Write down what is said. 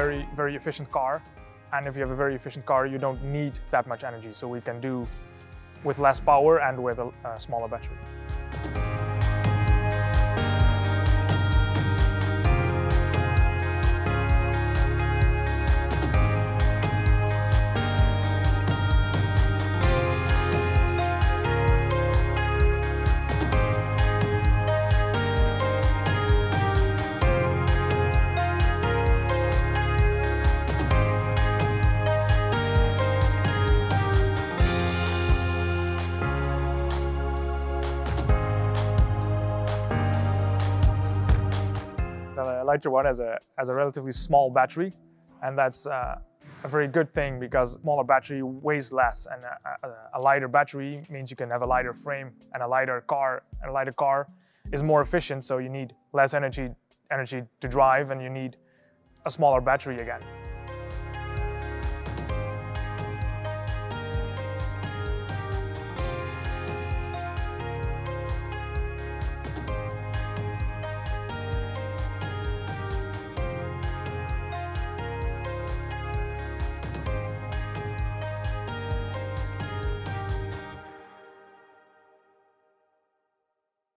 very very efficient car. And if you have a very efficient car, you don't need that much energy. So we can do with less power and with a, a smaller battery. Lightyear One has a, has a relatively small battery, and that's uh, a very good thing because smaller battery weighs less, and a, a, a, lighter battery means you can have a lighter frame, and a lighter car, and a lighter car is more efficient, so you need less energy energy to drive, and you need a smaller battery again.